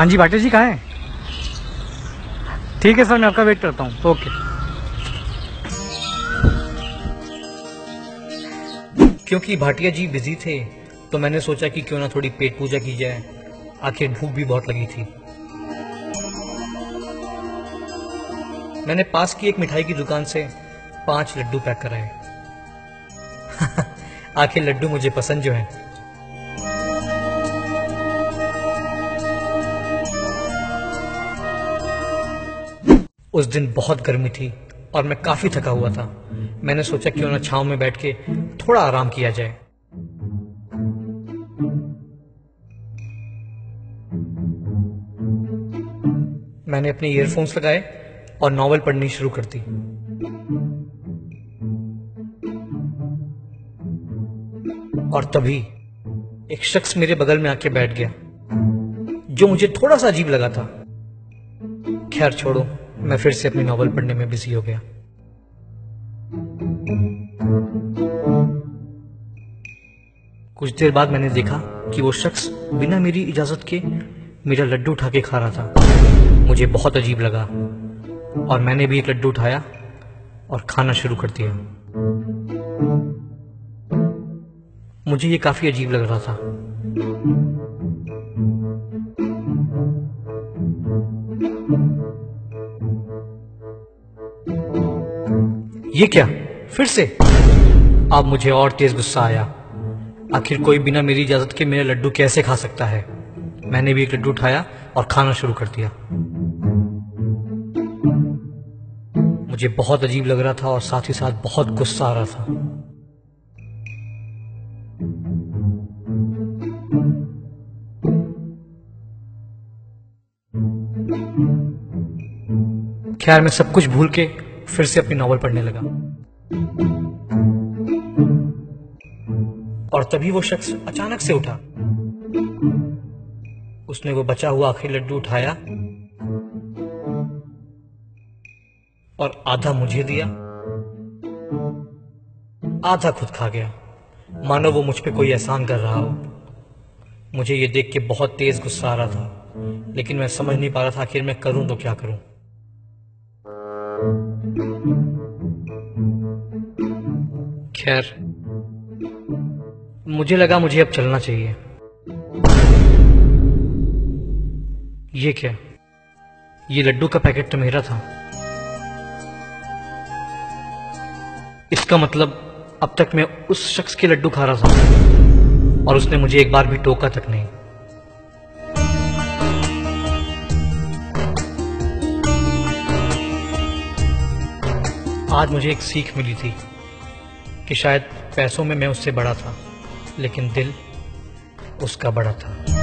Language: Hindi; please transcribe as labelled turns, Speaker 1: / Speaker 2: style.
Speaker 1: हाँ जी भाटिया जी कहाँ हैं? ठीक है सर, मैं आपका वेट करता हूँ। ओके। क्योंकि भाटिया जी बिज़ी थे तो मैंने सोचा कि क्यों ना थोड़ी पेट पूजा की जाए। आखिर भूख भी बहुत लगी थी। मैंने पास की एक मिठाई की दुकान से पाँच लड्डू पैक कराए। आखिर लड्डू मुझे पसंद जो है। उस दिन बहुत गर्मी थी और मैं काफ़ी थका हुआ था। मैंने सोचा क्यों ना छांव में बैठ के थोड़ा आराम किया जाए। मैंने अपने ईयरफोन्स लगाए और नॉवल पढ़नी शुरू कर दी। और तभी एक शख्स मेरे बगल में आके बैठ गया, जो मुझे थोड़ा सा अजीब लगा था। खैर छोड़ो मैं फिर से अपनी नॉवल पढ़ने में बिज़ी हो गया। कुछ देर बाद मैंने देखा कि वो शख्स बिना मेरी इजाज़त के मेरा लड्डू उठा के खा रहा था। मुझे बहुत अजीब लगा और मैंने भी एक लड्डू उठाया और खाना शुरू कर दिया। मुझे ये काफ़ी अजीब लग रहा था। ये क्या? फिर से। अब मुझे और तेज गुस्सा आया। आखिर कोई बिना मेरी इजाज़त के मेरे लड्डू कैसे खा सकता है? मैंने भी एक लड्डू उठाया और खाना शुरू कर दिया। मुझे बहुत अजीब लग रहा था और साथ ही साथ बहुत गुस्सा आ रहा था। खैर, मैं सब कुछ भूल के फिर से अपनी नॉवल पढ़ने लगा। और तभी वो शख्स अचानक से उठा। उसने वो बचा हुआ आखिरी लड्डू उठाया और आधा मुझे दिया। आधा खुद खा गया। मानो वो मुझ पे कोई एहसान कर रहा हो। मुझे ये देख के बहुत तेज गुस्सा आ रहा था, लेकिन मैं समझ नहीं पा रहा था आखिर मैं करूँ तो क्या करूँ। खैर, मुझे लगा मुझे अब चलना चाहिए। ये क्या? ये लड्डू का पैकेट तो मेरा था। इसका मतलब अब तक मैं उस शख्स के लड्डू खा रहा था और उसने मुझे एक बार भी टोका तक नहीं। आज मुझे एक सीख मिली थी कि शायद पैसों में मैं उससे बड़ा था, लेकिन दिल उसका बड़ा था।